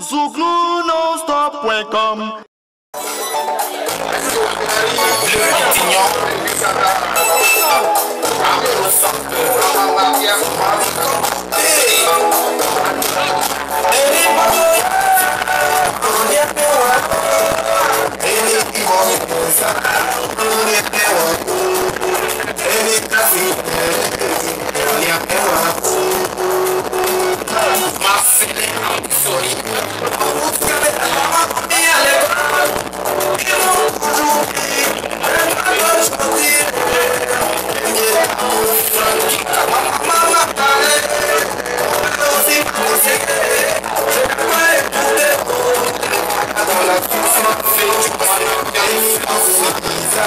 Zouglou non-stop.com Sorry. Wow,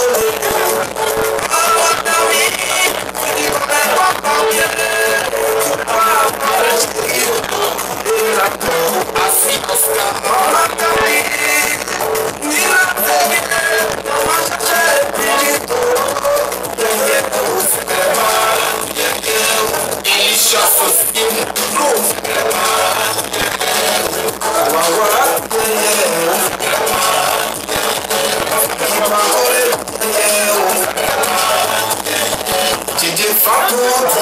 wow. Yeah.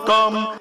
come.